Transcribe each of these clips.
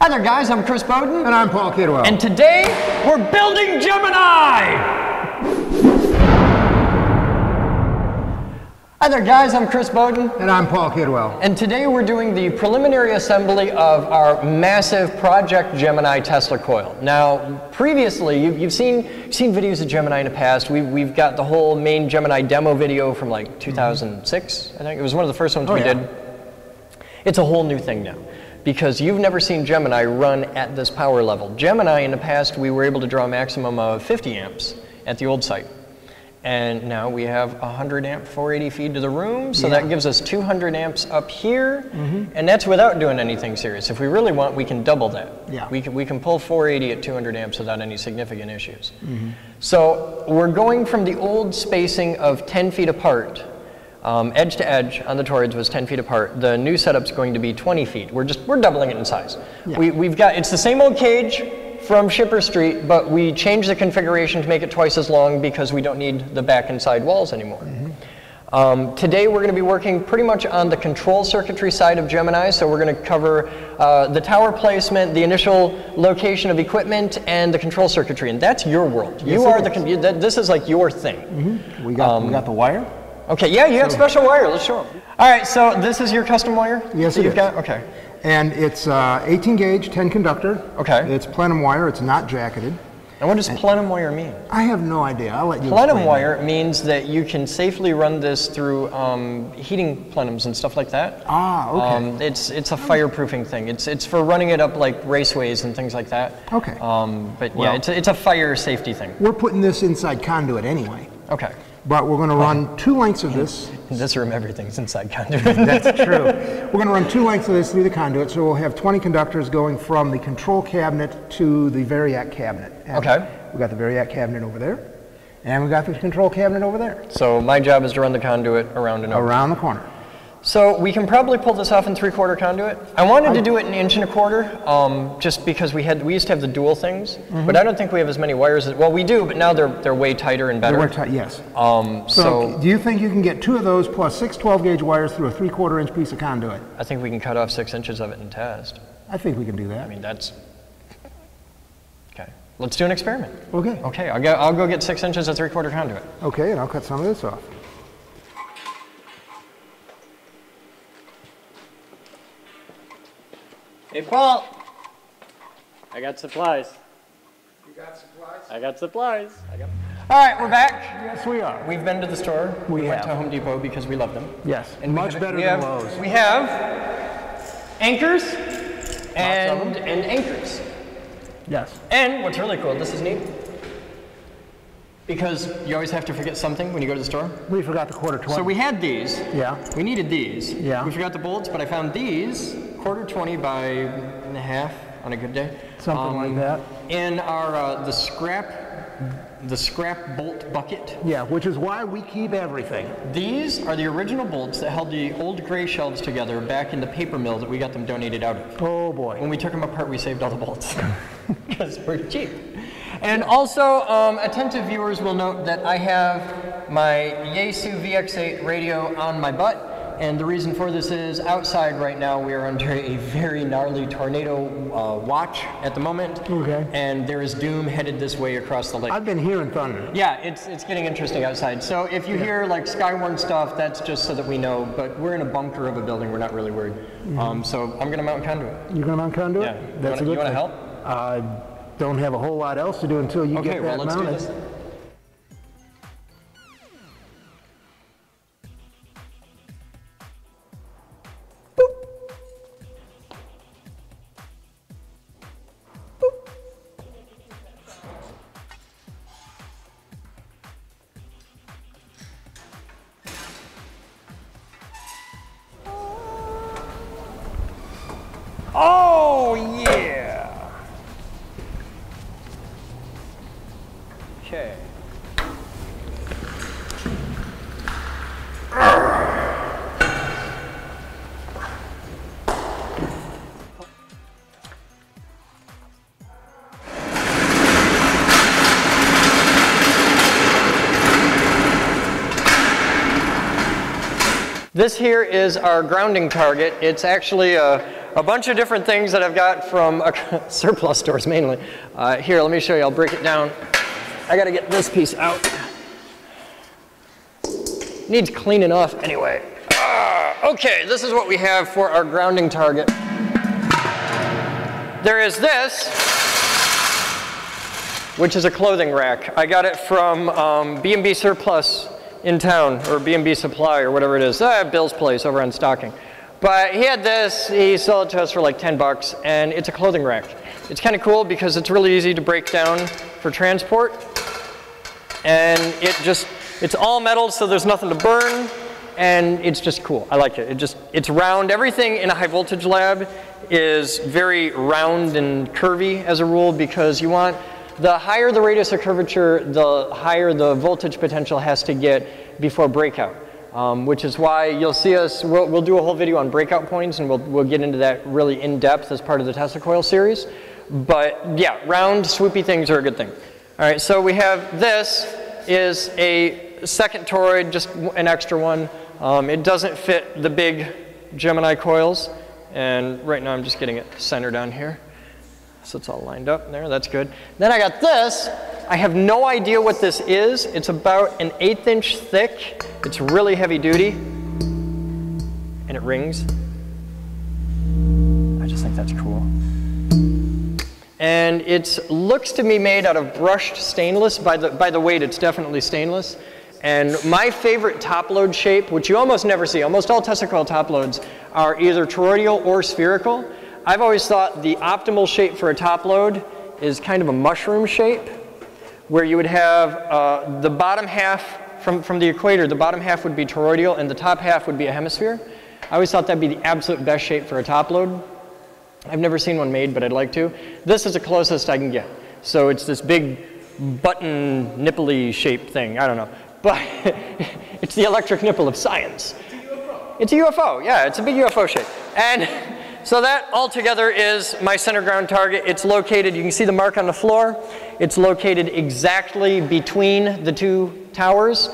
Hi there, guys. I'm Chris Boden. And I'm Paul Kidwell. And today, we're building Gemini! Hi there, guys. I'm Chris Boden. And I'm Paul Kidwell. And today, we're doing the preliminary assembly of our massive Project Gemini Tesla coil. Now, previously, you've, you've seen, seen videos of Gemini in the past. We've, we've got the whole main Gemini demo video from like 2006, I think. It was one of the first ones Oh, we yeah. did. It's a whole new thing now because you've never seen Gemini run at this power level. Gemini, in the past, we were able to draw a maximum of 50 amps at the old site. And now we have 100 amp 480 feed to the room, so that gives us 200 amps up here, mm-hmm. and that's without doing anything serious. If we really want, we can double that. Yeah. We can, we can pull 480 at 200 amps without any significant issues. Mm-hmm. So we're going from the old spacing of 10 feet apart, um, edge to edge on the toroids was 10 feet apart. The new setup's going to be 20 feet. We're just we're doubling it in size. Yeah. We, we've got it's the same old cage from Shipper Street, but we changed the configuration to make it twice as long because we don't need the back and side walls anymore. Um, today we're going to be working pretty much on the control circuitry side of Gemini, so we're going to cover uh, the tower placement, the initial location of equipment, and the control circuitry, and that's your world. you it are the you- that- this is like your thing. We got, Um, we got the wire. Okay, yeah, you have special wire. Let's show them. All right, so this is your custom wire. Yes, it you've is. got. Okay. And it's uh, 18 gauge, 10 conductor. Okay. It's plenum wire. It's not jacketed. And what does plenum wire mean? I have no idea. I'll let you Plenum wire means that you can safely run this through um, heating plenums and stuff like that. Ah, okay. Um, it's it's a fireproofing thing. It's it's for running it up like raceways and things like that. Okay. Um, but yeah, it's a, it's a fire safety thing. We're putting this inside conduit anyway. Okay. But we're going to run two lengths of this. In this room, everything's inside conduit. That's true. We're going to run two lengths of this through the conduit, so we'll have 20 conductors going from the control cabinet to the Variac cabinet. And Okay. We've got the Variac cabinet over there, and we've got the control cabinet over there, so my job is to run the conduit around and over. around the corner. So we can probably pull this off in three-quarter conduit. I wanted to do it in inch and a quarter, um, just because we had we used to have the dual things, Mm-hmm. but I don't think we have as many wires. As, well, we do, but now they're they're way tighter and better. They work tight, yes. Um, So, so do you think you can get two of those plus six 12 gauge wires through a three quarter inch piece of conduit? I think we can cut off six inches of it and test. I think we can do that. I mean, that's okay. Let's do an experiment. Okay. Okay, I'll go. I'll go get six inches of three-quarter conduit. Okay, and I'll cut some of this off. Hey, Paul. I got supplies. You got supplies? I got supplies. I got. All right, we're back. Yes, we are. We've been to the store. We went have. to Home Depot because we love them. Yes, And much have- better than have, Lowe's. We have anchors and and anchors. Yes. And what's really cool, this is neat. Because you always have to forget something when you go to the store. We forgot the quarter 20. So we had these. Yeah. We needed these. Yeah. We forgot the bolts, but I found these quarter 20 by and a half on a good day. Something like Um, that. In our uh, the scrap the scrap bolt bucket. Yeah, which is why we keep everything. These are the original bolts that held the old gray shelves together back in the paper mill that we got them donated out of. Oh boy. When we took them apart, we saved all the bolts because we're cheap. And also, um, attentive viewers will note that I have my Yaesu VX8 radio on my butt. And the reason for this is outside right now we are under a very gnarly tornado uh, watch at the moment. Okay. And there is doom headed this way across the lake. I've been hearing thunder. Yeah, it's, it's getting interesting outside. So if you hear like Skywarn stuff, that's just so that we know. But we're in a bunker of a building. We're not really worried. Um, so I'm going to mount conduit. You're going to mount conduit? Yeah. That's you wanna, a good you wanna help? I don't have a whole lot else to do until you Okay, get well that let's do mounted. this. Yeah. Okay. This here is our grounding target. It's actually a, a bunch of different things that I've got from uh, surplus stores mainly. Uh, here, let me show you. I'll break it down. I got to get this piece out. Needs cleaning off anyway. Ah, okay, this is what we have for our grounding target. There is this, which is a clothing rack. I got it from um, B&B Surplus in town, or B&B Supply, or whatever it is. Uh, Bill's place over on Stocking. But he had this, he sold it to us for like 10 bucks, and it's a clothing rack. It's kind of cool because it's really easy to break down for transport. And it just, it's all metal, so there's nothing to burn, and it's just cool. I like it. It just, it's round. Everything in a high voltage lab is very round and curvy as a rule because you want, the higher the radius of curvature, the higher the voltage potential has to get before breakout. Um, which is why you'll see us, we'll, we'll, do a whole video on breakout points and we'll, we'll get into that really in depth as part of the Tesla coil series. But yeah, round, swoopy things are a good thing. All right, so we have this is a second toroid, just an extra one. Um, it doesn't fit the big Gemini coils. And right now I'm just getting it centered down here. So it's all lined up there, that's good. Then I got this. I have no idea what this is. It's about an eighth inch thick. It's really heavy duty. And it rings. I just think that's cool. And it looks to me made out of brushed stainless. By the, by the weight, it's definitely stainless. And my favorite top load shape, which you almost never see, almost all coil top loads are either toroidal or spherical. I've always thought the optimal shape for a top load is kind of a mushroom shape, where you would have uh, the bottom half from, from the equator, the bottom half would be toroidal and the top half would be a hemisphere. I always thought that'd be the absolute best shape for a top load. I've never seen one made, but I'd like to. This is the closest I can get. So it's this big button nipply shaped thing. I don't know. But it's the electric nipple of science. It's a UFO, yeah, it's a big UFO shape. And so that altogether is my center ground target. It's located, you can see the mark on the floor. It's located exactly between the two towers.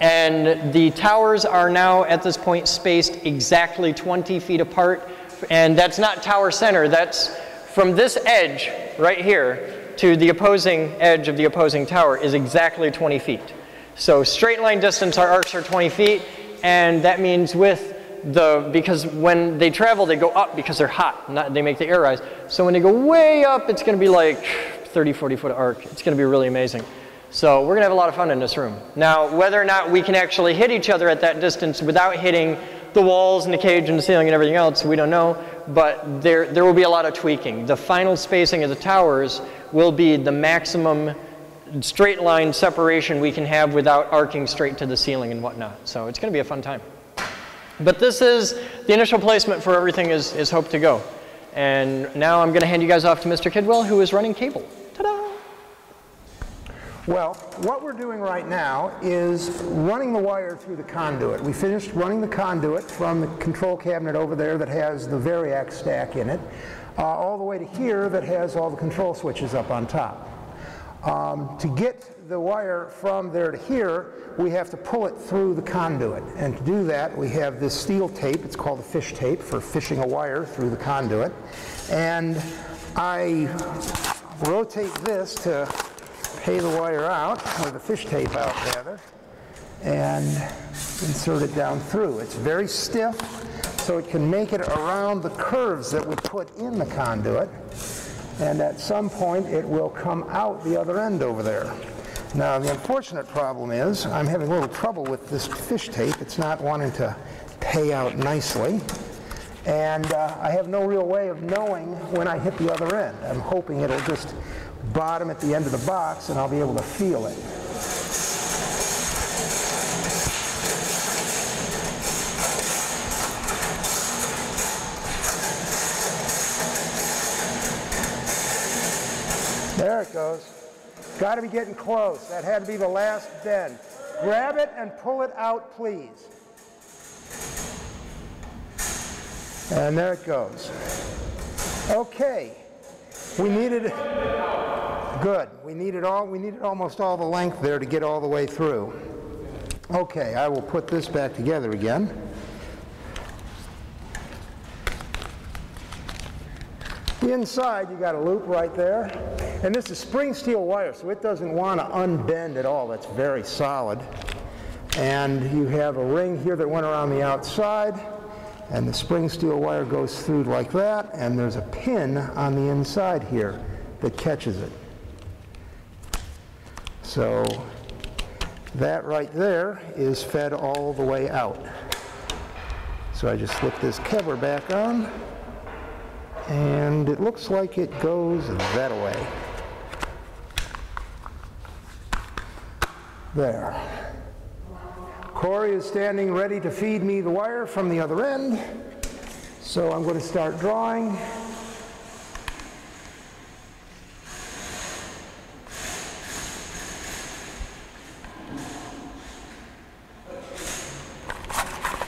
And the towers are now at this point spaced exactly 20 feet apart. And that's not tower center, that's from this edge right here to the opposing edge of the opposing tower is exactly 20 feet. So straight line distance, our arcs are 20 feet, and that means with the, because when they travel, they go up because they're hot, not, they make the air rise. So when they go way up, it's gonna be like 30, 40 foot arc. It's gonna be really amazing. So we're gonna have a lot of fun in this room. Now, whether or not we can actually hit each other at that distance without hitting the walls and the cage and the ceiling and everything else, we don't know, but there, there will be a lot of tweaking. The final spacing of the towers will be the maximum straight line separation we can have without arcing straight to the ceiling and whatnot. So it's going to be a fun time. But this is the initial placement for everything is, is hope to go. And now I'm going to hand you guys off to Mr. Kidwell, who is running cable. Well, what we're doing right now is running the wire through the conduit. We finished running the conduit from the control cabinet over there that has the Variac stack in it, uh, all the way to here that has all the control switches up on top. Um, to get the wire from there to here, we have to pull it through the conduit. And to do that, we have this steel tape. It's called a fish tape for fishing a wire through the conduit. And I rotate this to pay the wire out, or the fish tape out rather, and insert it down through. It's very stiff, so it can make it around the curves that we put in the conduit and at some point it will come out the other end over there. Now the unfortunate problem is I'm having a little trouble with this fish tape. It's not wanting to pay out nicely. And uh, I have no real way of knowing when I hit the other end. I'm hoping it'll just bottom at the end of the box and I'll be able to feel it. There it goes. Got to be getting close. That had to be the last bend. Grab it and pull it out, please. And there it goes. Okay. We needed good. We needed all we needed almost all the length there to get all the way through. Okay, I will put this back together again. Inside, you got a loop right there. And this is spring steel wire, so it doesn't want to unbend at all. That's very solid. And you have a ring here that went around the outside, and the spring steel wire goes through like that, and there's a pin on the inside here that catches it. So that right there is fed all the way out. So I just slip this cover back on, and it looks like it goes that way. There. Corey is standing ready to feed me the wire from the other end. So I'm going to start drawing.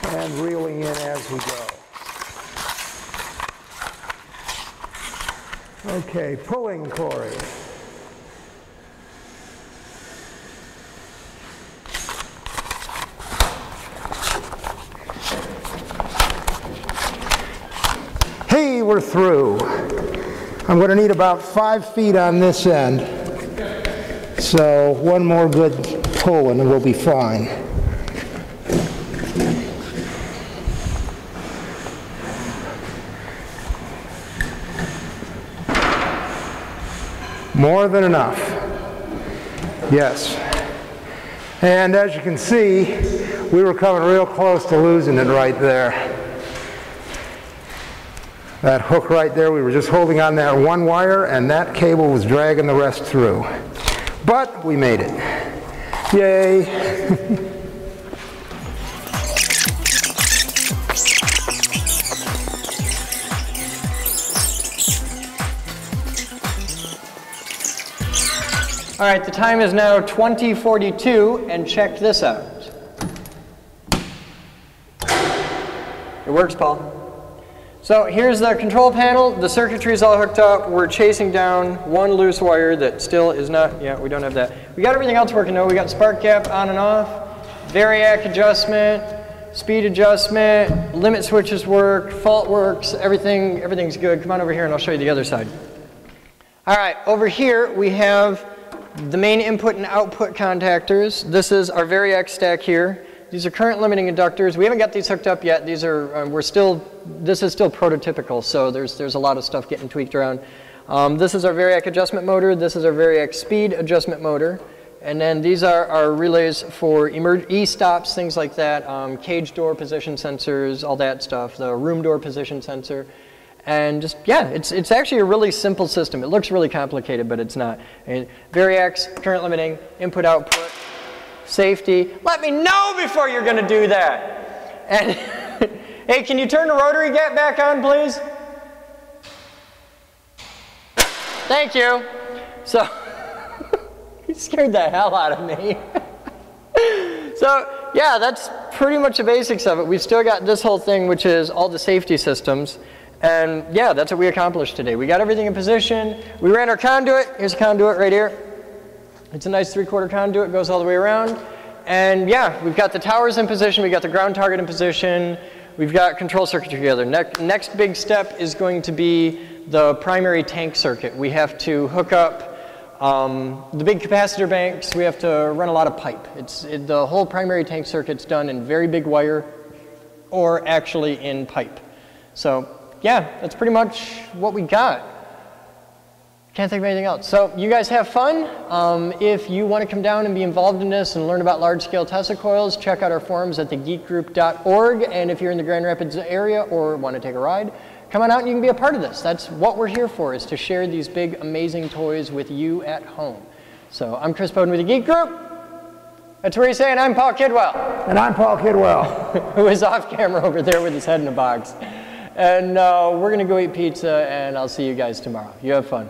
And reeling in as we go. Okay, pulling Corey. Hey, we're through. I'm going to need about five feet on this end. So one more good pull and we'll be fine. More than enough. Yes. And as you can see, we were coming real close to losing it right there. That hook right there, we were just holding on that one wire and that cable was dragging the rest through. But we made it. Yay. All right, the time is now 2042, and check this out. It works, Paul. So here's the control panel. The circuitry is all hooked up. We're chasing down one loose wire that still is not, yeah, we don't have that. We got everything else working though. We got spark gap on and off, variac adjustment, speed adjustment, limit switches work, fault works, everything, everything's good. Come on over here and I'll show you the other side. All right, over here we have the main input and output contactors. This is our Variac stack here. These are current limiting inductors. We haven't got these hooked up yet. These are, uh, we're still, this is still prototypical, so there's, there's a lot of stuff getting tweaked around. Um, this is our Variac adjustment motor. This is our Variac speed adjustment motor. And then these are our relays for e-stops, things like that, um, cage door position sensors, all that stuff, the room door position sensor. And just, yeah, it's, it's actually a really simple system. It looks really complicated, but it's not. And Variacs, current limiting, input output, safety. Let me know before you're going to do that. And hey, can you turn the rotary gap back on, please? Thank you. So, you scared the hell out of me. so, yeah, that's pretty much the basics of it. We've still got this whole thing, which is all the safety systems. And yeah, that's what we accomplished today. We got everything in position. We ran our conduit. Here's a conduit right here. It's a nice three-quarter conduit, goes all the way around. And yeah, we've got the towers in position, we've got the ground target in position, we've got control circuitry together. Ne next big step is going to be the primary tank circuit. We have to hook up um, the big capacitor banks, we have to run a lot of pipe. It's, it, the whole primary tank circuit's done in very big wire or actually in pipe. So yeah, that's pretty much what we got. Can't think of anything else. So you guys have fun. Um, if you want to come down and be involved in this and learn about large-scale Tesla coils, check out our forums at thegeekgroup.org. And if you're in the Grand Rapids area or want to take a ride, come on out and you can be a part of this. That's what we're here for, is to share these big, amazing toys with you at home. So I'm Chris Boden with the Geek Group. That's where he's saying I'm Paul Kidwell. And I'm Paul Kidwell. who is off camera over there with his head in a box. And uh, we're going to go eat pizza, and I'll see you guys tomorrow. You have fun.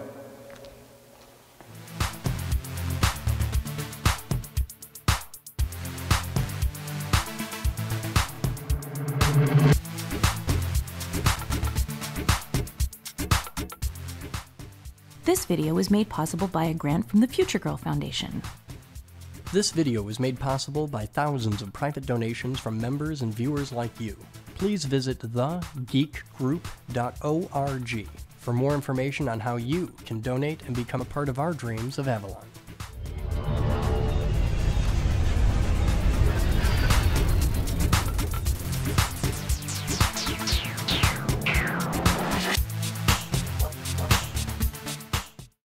Video was made possible by a grant from the Future Girl Foundation. This video was made possible by thousands of private donations from members and viewers like you. Please visit thegeekgroup.org for for more information on how you can donate and become a part of our dreams of Avalon.